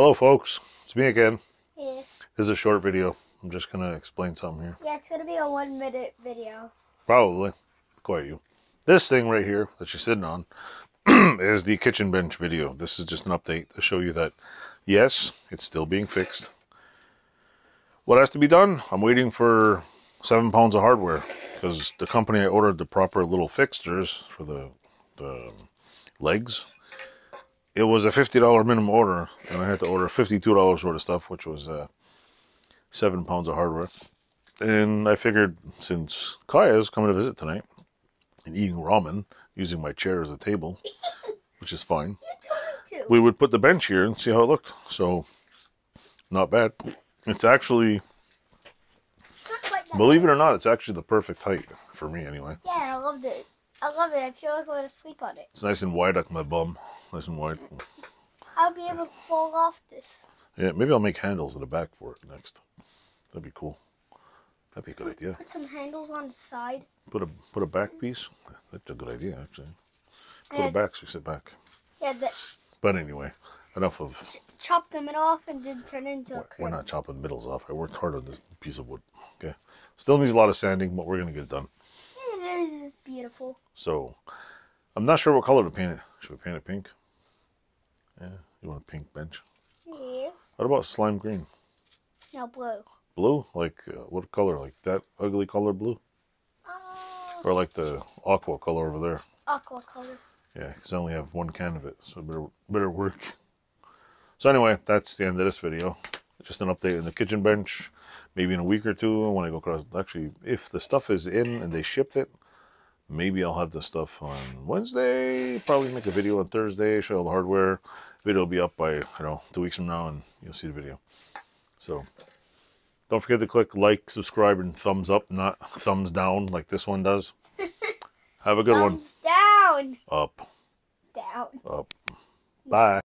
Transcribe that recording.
Hello, folks. It's me again. Yes. This is a short video. I'm just going to explain something here. Yeah, it's gonna be a one minute video. Probably. Quite you. This thing right here that you're sitting on is the kitchen bench video. This is just an update to show you that, yes, it's still being fixed. What has to be done? I'm waiting for seven pounds of hardware because the company I ordered the proper little fixtures for the, the legs. It was a $50 minimum order, and I had to order $52 worth of stuff, which was uh, seven pounds of hardware. And I figured since Kaya is coming to visit tonight and eating ramen using my chair as a table, which is fine, we would put the bench here and see how it looked. So, not bad. It's actually, Not quite that believe it or not, it's actually the perfect height for me anyway. Yeah, I loved it. I love it. I feel like I'm gonna sleep on it. It's nice and wide at my bum. Nice and wide. I'll be able to fall off this. Yeah, maybe I'll make handles at the back for it next. That'd be cool. That'd be a good idea. Put some handles on the side. Put a put a back piece. That's a good idea actually. Put Yes. it back so you sit back. Yeah, the, But anyway, enough of chop them off and then turn it into We're- curtain. We're not chopping middles off. I worked hard on this piece of wood. Okay. Still needs a lot of sanding, but we're going to get it done. Is beautiful. So, I'm not sure what color to paint it. Should we paint it pink? Yeah. You want a pink bench? Yes. What about slime green? Now blue. Blue? Like, uh, what color? Like that ugly color blue? Uh, Or like the aqua color over there? aqua color. Yeah, because I only have one can of it, so better, better work. So anyway, that's the end of this video. Just an update in the kitchen bench. Maybe in a week or two when I go across. Actually, if the stuff is in and they ship it, maybe I'll have the stuff on Wednesday. Probably make a video on Thursday, show all the hardware. Video will be up by, I don't know, two weeks from now and you'll see the video. So, don't forget to click like, subscribe, and thumbs up, not thumbs down like this one does. Have a good one. Thumbs down. Up, Down. up. Bye.